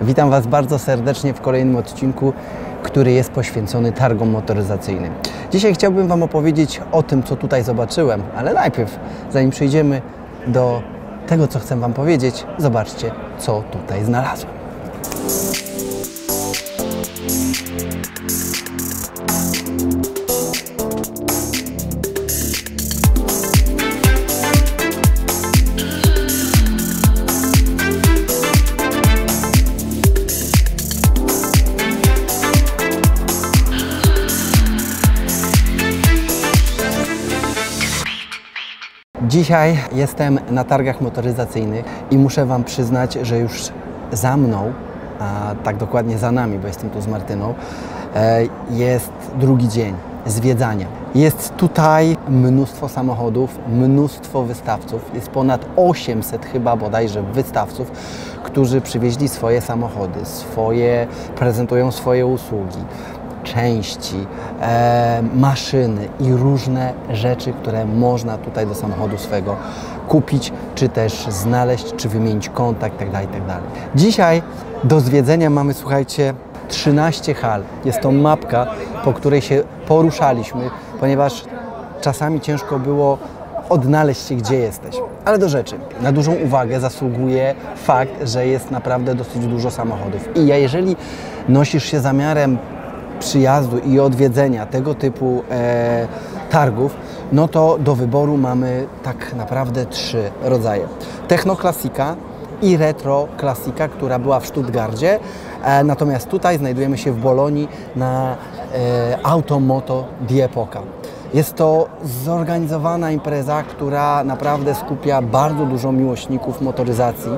Witam Was bardzo serdecznie w kolejnym odcinku, który jest poświęcony targom motoryzacyjnym. Dzisiaj chciałbym Wam opowiedzieć o tym, co tutaj zobaczyłem, ale najpierw, zanim przejdziemy do tego, co chcę Wam powiedzieć, zobaczcie, co tutaj znalazłem. Dzisiaj jestem na targach motoryzacyjnych i muszę Wam przyznać, że już za mną, a tak dokładnie za nami, bo jestem tu z Martyną, e, jest drugi dzień zwiedzania. Jest tutaj mnóstwo samochodów, mnóstwo wystawców. Jest ponad 800 chyba bodajże wystawców, którzy przywieźli swoje samochody, swoje, prezentują swoje usługi części, e, maszyny i różne rzeczy, które można tutaj do samochodu swego kupić, czy też znaleźć, czy wymienić kontakt itd. Tak itd. Tak Dzisiaj do zwiedzenia mamy, słuchajcie, 13 hal. Jest to mapka, po której się poruszaliśmy, ponieważ czasami ciężko było odnaleźć się, gdzie jesteś. Ale do rzeczy. Na dużą uwagę zasługuje fakt, że jest naprawdę dosyć dużo samochodów. I ja, jeżeli nosisz się zamiarem przyjazdu i odwiedzenia tego typu e, targów, no to do wyboru mamy tak naprawdę trzy rodzaje. Technoklasika i retro klasika, która była w Stuttgardzie, e, natomiast tutaj znajdujemy się w Bolonii na e, Automoto di Epoca. Jest to zorganizowana impreza, która naprawdę skupia bardzo dużo miłośników motoryzacji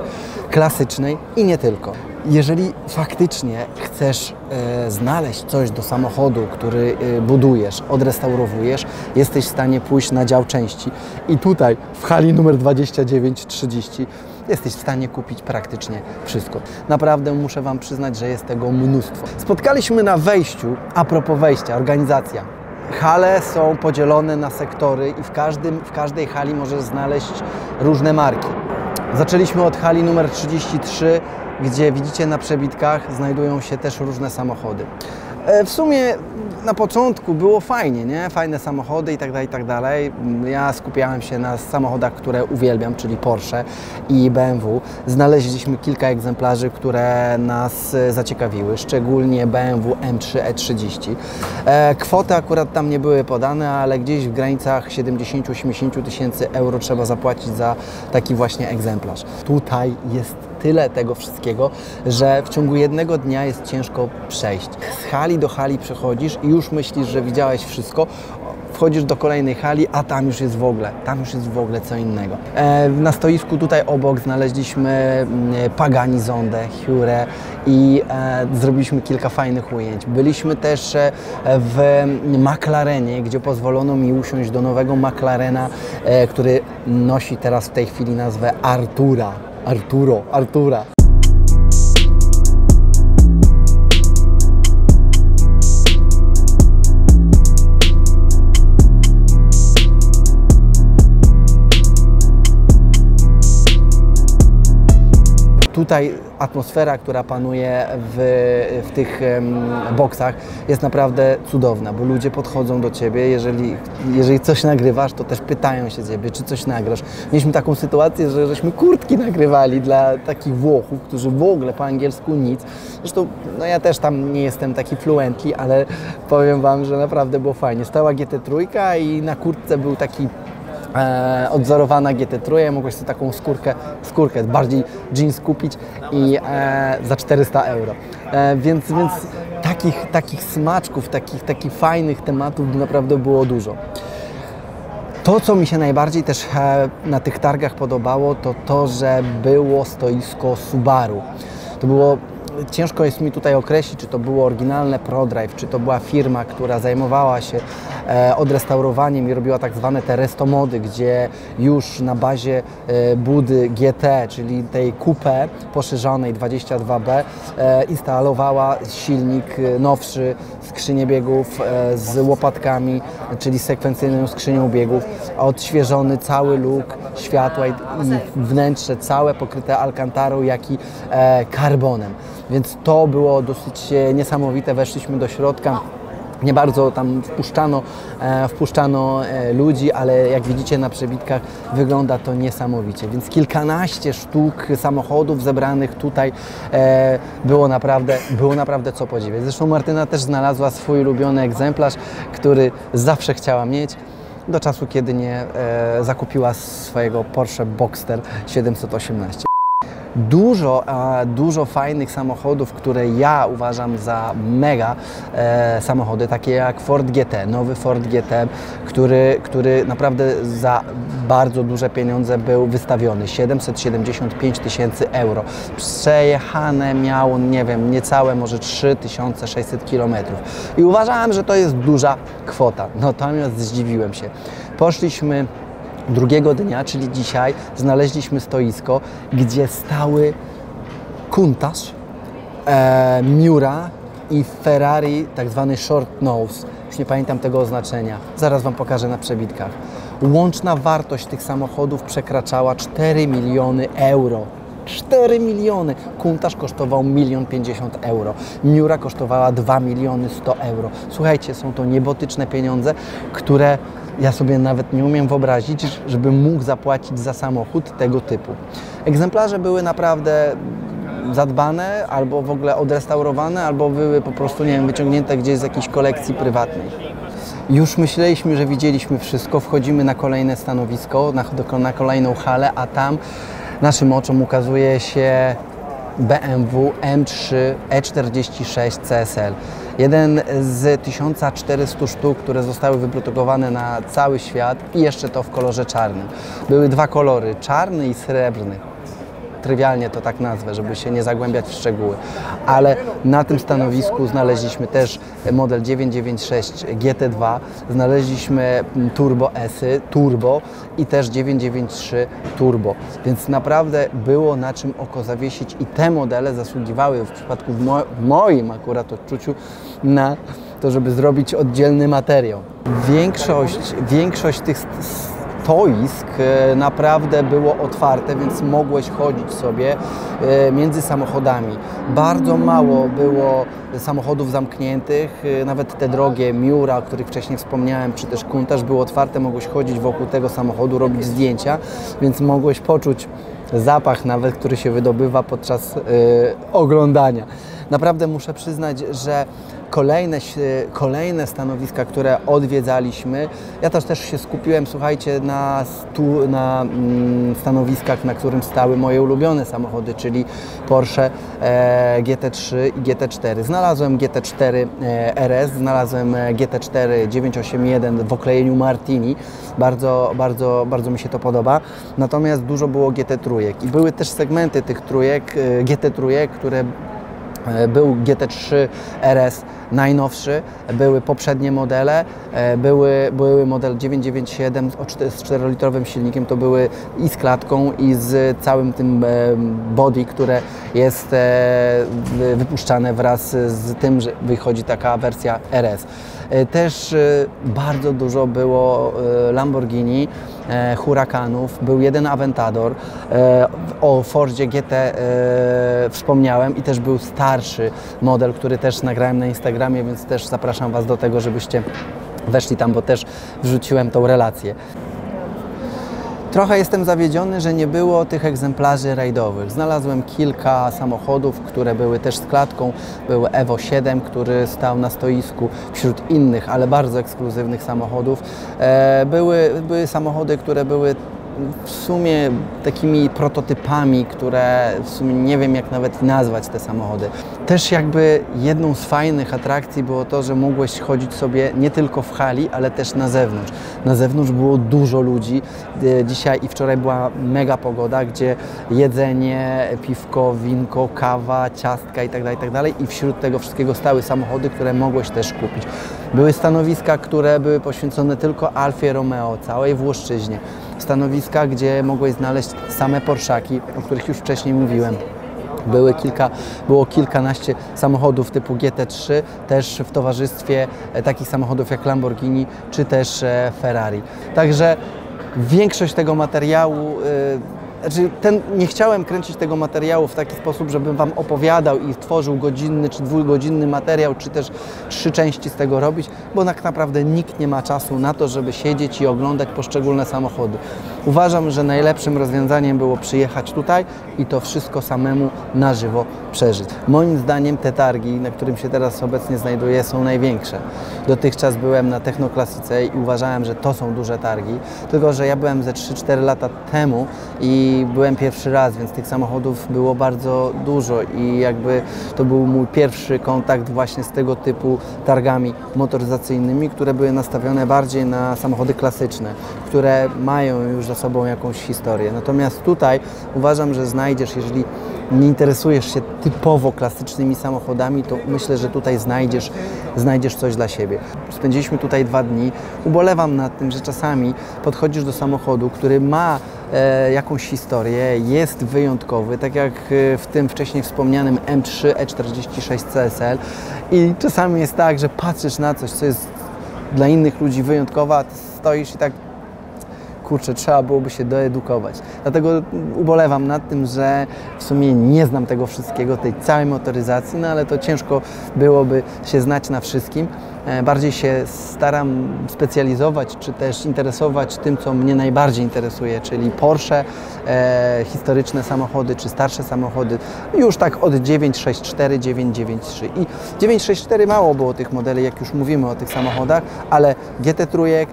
klasycznej i nie tylko. Jeżeli faktycznie chcesz e, znaleźć coś do samochodu, który e, budujesz, odrestaurowujesz, jesteś w stanie pójść na dział części i tutaj w hali numer 2930 jesteś w stanie kupić praktycznie wszystko. Naprawdę muszę Wam przyznać, że jest tego mnóstwo. Spotkaliśmy na wejściu, a propos wejścia, organizacja. Hale są podzielone na sektory i w, każdym, w każdej hali możesz znaleźć różne marki. Zaczęliśmy od hali numer 33, gdzie widzicie na przebitkach znajdują się też różne samochody. E, w sumie na początku było fajnie, nie? Fajne samochody i tak dalej, i tak dalej. Ja skupiałem się na samochodach, które uwielbiam, czyli Porsche i BMW. Znaleźliśmy kilka egzemplarzy, które nas e, zaciekawiły, szczególnie BMW M3 E30. Kwoty akurat tam nie były podane, ale gdzieś w granicach 70-80 tysięcy euro trzeba zapłacić za taki właśnie egzemplarz. Tutaj jest tyle tego wszystkiego, że w ciągu jednego dnia jest ciężko przejść. Z hali do hali przechodzisz i już myślisz, że widziałeś wszystko, wchodzisz do kolejnej hali, a tam już jest w ogóle, tam już jest w ogóle co innego. E, na stoisku tutaj obok znaleźliśmy mm, Pagani Zondę, Hure i e, zrobiliśmy kilka fajnych ujęć. Byliśmy też e, w McLarenie, gdzie pozwolono mi usiąść do nowego McLarena, e, który nosi teraz w tej chwili nazwę Artura. Arturo, Artura. Tutaj atmosfera, która panuje w, w tych boksach jest naprawdę cudowna, bo ludzie podchodzą do Ciebie, jeżeli, jeżeli coś nagrywasz, to też pytają się Ciebie, czy coś nagrasz. Mieliśmy taką sytuację, że żeśmy kurtki nagrywali dla takich Włochów, którzy w ogóle po angielsku nic. Zresztą no ja też tam nie jestem taki fluently, ale powiem Wam, że naprawdę było fajnie. Stała GT3 i na kurtce był taki e, odzorowana GT3, mogłeś sobie taką skórkę, skórkę bardziej jeans kupić i e, za 400 euro. E, więc, więc takich, takich smaczków, takich, takich fajnych tematów naprawdę było dużo. To, co mi się najbardziej też e, na tych targach podobało, to to, że było stoisko Subaru. To było ciężko jest mi tutaj określić, czy to było oryginalne ProDrive, czy to była firma, która zajmowała się e, odrestaurowaniem i robiła tak zwane te restomody, gdzie już na bazie e, budy GT, czyli tej coupe poszerzonej 22B, e, instalowała silnik nowszy, skrzynię biegów z łopatkami, czyli sekwencyjną skrzynią biegów, odświeżony cały luk, światła i wnętrze całe pokryte alkantarą, jak i karbonem. Więc to było dosyć e, niesamowite. Weszliśmy do środka. Nie bardzo tam wpuszczano, e, wpuszczano e, ludzi, ale jak widzicie na przebitkach wygląda to niesamowicie. Więc kilkanaście sztuk samochodów zebranych tutaj było, naprawdę, było naprawdę co podziwiać. Zresztą Martyna też znalazła swój ulubiony egzemplarz, który zawsze chciała mieć do czasu, kiedy nie zakupiła swojego Porsche Boxster 718 dużo, dużo fajnych samochodów, które ja uważam za mega e, samochody, takie jak Ford GT, nowy Ford GT, który, który naprawdę za bardzo duże pieniądze był wystawiony, 775 tysięcy euro. Przejechane miał, nie wiem, niecałe może 3600 kilometrów i uważałem, że to jest duża kwota, natomiast zdziwiłem się. Poszliśmy Drugiego dnia, czyli dzisiaj, znaleźliśmy stoisko, gdzie stały Kuntaż, e, Miura i Ferrari, tak zwany short nose. Już nie pamiętam tego oznaczenia. Zaraz Wam pokażę na przebitkach. Łączna wartość tych samochodów przekraczała 4 miliony euro. 4 miliony. Kuntaż kosztował 1 50 euro. Miura kosztowała 2 miliony 100 euro. Słuchajcie, są to niebotyczne pieniądze, które ja sobie nawet nie umiem wyobrazić, żebym mógł zapłacić za samochód tego typu. Egzemplarze były naprawdę zadbane, albo w ogóle odrestaurowane, albo były po prostu, nie wiem, wyciągnięte gdzieś z jakiejś kolekcji prywatnej. Już myśleliśmy, że widzieliśmy wszystko, wchodzimy na kolejne stanowisko, na, na kolejną halę, a tam naszym oczom ukazuje się BMW M3 E46 CSL. Jeden z 1400 sztuk, które zostały wyprodukowane na cały świat i jeszcze to w kolorze czarnym. Były dwa kolory, czarny i srebrny trywialnie to tak nazwę, żeby się nie zagłębiać w szczegóły. Ale na tym stanowisku znaleźliśmy też model 996 GT2, znaleźliśmy Turbo S, Turbo i też 993 Turbo. Więc naprawdę było na czym oko zawiesić i te modele zasługiwały w przypadku w, mo w moim akurat odczuciu na to, żeby zrobić oddzielny materiał. Większość, większość tych stoisk e, naprawdę było otwarte, więc mogłeś chodzić sobie e, między samochodami. Bardzo mało było samochodów zamkniętych, e, nawet te drogie Miura, o których wcześniej wspomniałem, czy też Kuntaż były otwarte, mogłeś chodzić wokół tego samochodu, robić zdjęcia, więc mogłeś poczuć zapach nawet, który się wydobywa podczas oglądania. Naprawdę muszę przyznać, że kolejne, kolejne stanowiska, które odwiedzaliśmy. Ja też, też się skupiłem, słuchajcie, na, stu, na mm, stanowiskach, na którym stały moje ulubione samochody, czyli Porsche e, GT3 i GT4. Znalazłem GT4 e, RS, znalazłem e, GT4 981 w oklejeniu Martini. Bardzo, bardzo, bardzo mi się to podoba. Natomiast dużo było GT3 i były też segmenty tych trójek, e, GT3, które był GT3 RS najnowszy, były poprzednie modele, e, były, były model 997 z 4-litrowym silnikiem, to były i z klatką i z całym tym e, body, które jest wypuszczane wraz z tym, że wychodzi taka wersja RS. Też bardzo dużo było Lamborghini, Huracanów, był jeden Aventador, o Fordzie GT wspomniałem i też był starszy model, który też nagrałem na Instagramie, więc też zapraszam Was do tego, żebyście weszli tam, bo też wrzuciłem tą relację. Trochę jestem zawiedziony, że nie było tych egzemplarzy rajdowych. Znalazłem kilka samochodów, które były też z klatką. Był Evo 7, który stał na stoisku wśród innych, ale bardzo ekskluzywnych samochodów. E, były, były samochody, które były w sumie takimi prototypami, które w sumie nie wiem jak nawet nazwać te samochody. Też jakby jedną z fajnych atrakcji było to, że mogłeś chodzić sobie nie tylko w hali, ale też na zewnątrz. Na zewnątrz było dużo ludzi. E, dzisiaj i wczoraj była mega pogoda, gdzie jedzenie, piwko, winko, kawa, ciastka itd., tak itd. Tak I wśród tego wszystkiego stały samochody, które mogłeś też kupić. Były stanowiska, które były poświęcone tylko Alfie Romeo, całej Włoszczyźnie stanowiska, gdzie mogłeś znaleźć same Porszaki, o których już wcześniej mówiłem. Były kilka, było kilkanaście samochodów typu GT3, też w towarzystwie e, takich samochodów jak Lamborghini czy też e, Ferrari. Także większość tego materiału e, znaczy ten, nie chciałem kręcić tego materiału w taki sposób, żebym Wam opowiadał i tworzył godzinny czy dwugodzinny materiał, czy też trzy części z tego robić, bo tak naprawdę nikt nie ma czasu na to, żeby siedzieć i oglądać poszczególne samochody. Uważam, że najlepszym rozwiązaniem było przyjechać tutaj i to wszystko samemu na żywo przeżyć. Moim zdaniem te targi, na którym się teraz obecnie znajduję, są największe. Dotychczas byłem na Technoklasyce i uważałem, że to są duże targi, tylko że ja byłem ze 3-4 lata temu i byłem pierwszy raz, więc tych samochodów było bardzo dużo i jakby to był mój pierwszy kontakt właśnie z tego typu targami motoryzacyjnymi, które były nastawione bardziej na samochody klasyczne, które mają już za sobą jakąś historię. Natomiast tutaj uważam, że znajdziesz, jeżeli nie interesujesz się typowo klasycznymi samochodami, to myślę, że tutaj znajdziesz, znajdziesz coś dla siebie. Spędziliśmy tutaj dwa dni. Ubolewam nad tym, że czasami podchodzisz do samochodu, który ma jakąś historię, jest wyjątkowy, tak jak e, w tym wcześniej wspomnianym M3 E46 CSL i czasami jest tak, że patrzysz na coś, co jest dla innych ludzi wyjątkowe, a ty stoisz i tak kurczę, trzeba byłoby się doedukować. Dlatego ubolewam nad tym, że w sumie nie znam tego wszystkiego, tej całej motoryzacji, no ale to ciężko byłoby się znać na wszystkim. E, bardziej się staram specjalizować, czy też interesować tym, co mnie najbardziej interesuje, czyli Porsche, e, historyczne samochody, czy starsze samochody, już tak od 964, 993. I 964 mało było tych modeli, jak już mówimy o tych samochodach, ale GT3,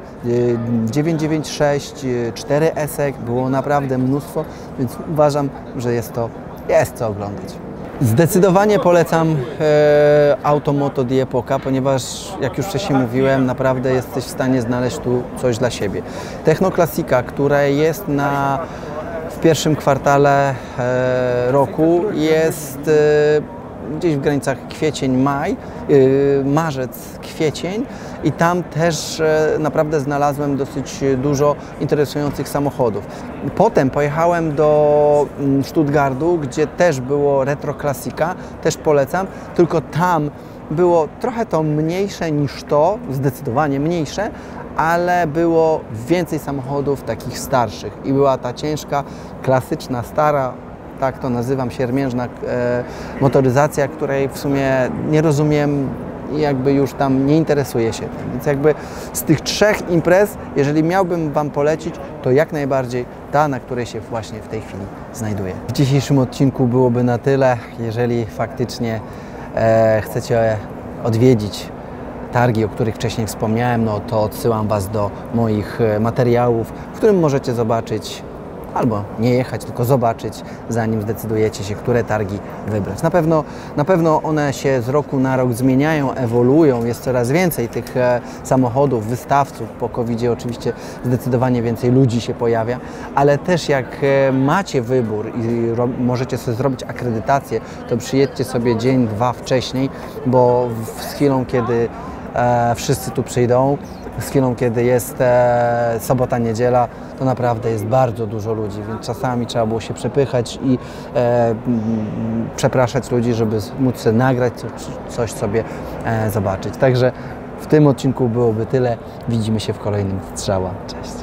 996, 4S było naprawdę mnóstwo, więc uważam, że jest to, jest co oglądać. Zdecydowanie polecam e, Automoto di Epoca, ponieważ jak już wcześniej mówiłem, naprawdę jesteś w stanie znaleźć tu coś dla siebie. Technoklasika, która jest na, w pierwszym kwartale e, roku, jest e, gdzieś w granicach kwiecień, maj, e, marzec, kwiecień i tam też e, naprawdę znalazłem dosyć dużo interesujących samochodów. Potem pojechałem do mm, Stuttgartu, gdzie też było retro klasika, też polecam, tylko tam było trochę to mniejsze niż to, zdecydowanie mniejsze, ale było więcej samochodów takich starszych i była ta ciężka, klasyczna, stara, tak to nazywam, siermiężna e, motoryzacja, której w sumie nie rozumiem i jakby już tam nie interesuje się tym. Więc jakby z tych trzech imprez, jeżeli miałbym Wam polecić, to jak najbardziej ta, na której się właśnie w tej chwili znajduję. W dzisiejszym odcinku byłoby na tyle. Jeżeli faktycznie e, chcecie odwiedzić targi, o których wcześniej wspomniałem, no to odsyłam Was do moich e, materiałów, w którym możecie zobaczyć albo nie jechać, tylko zobaczyć, zanim zdecydujecie się, które targi wybrać. Na pewno, na pewno one się z roku na rok zmieniają, ewoluują, jest coraz więcej tych e, samochodów, wystawców. Po covid oczywiście zdecydowanie więcej ludzi się pojawia, ale też jak e, macie wybór i możecie sobie zrobić akredytację, to przyjedźcie sobie dzień, dwa wcześniej, bo z chwilą, kiedy e, wszyscy tu przyjdą, z chwilą, kiedy jest e, sobota, niedziela, to naprawdę jest bardzo dużo ludzi, więc czasami trzeba było się przepychać i e, przepraszać ludzi, żeby móc sobie nagrać, coś sobie e, zobaczyć. Także w tym odcinku byłoby tyle. Widzimy się w kolejnym strzała. Cześć.